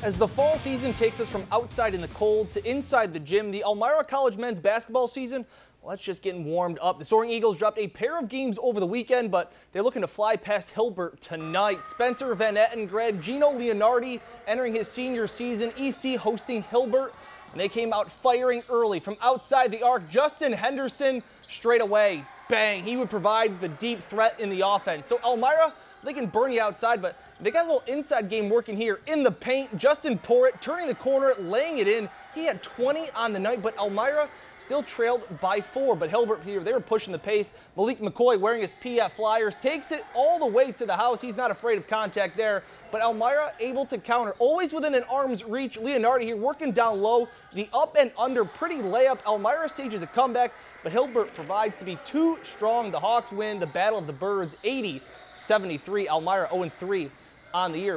As the fall season takes us from outside in the cold to inside the gym, the Elmira College men's basketball season, well, that's just getting warmed up. The Soaring Eagles dropped a pair of games over the weekend, but they're looking to fly past Hilbert tonight. Spencer Van Etten grad Gino Leonardi entering his senior season, EC hosting Hilbert, and they came out firing early from outside the arc. Justin Henderson straight away, bang, he would provide the deep threat in the offense. So Elmira, they can burn you outside, but they got a little inside game working here in the paint. Justin Porritt turning the corner, laying it in. He had 20 on the night, but Elmira still trailed by four. But Hilbert here, they were pushing the pace. Malik McCoy wearing his PF Flyers takes it all the way to the house. He's not afraid of contact there. But Elmira able to counter, always within an arm's reach. Leonardi here working down low. The up and under, pretty layup. Elmira stages a comeback, but Hilbert provides to be too strong. The Hawks win the Battle of the Birds 80 73. Elmira 0 3 on the year.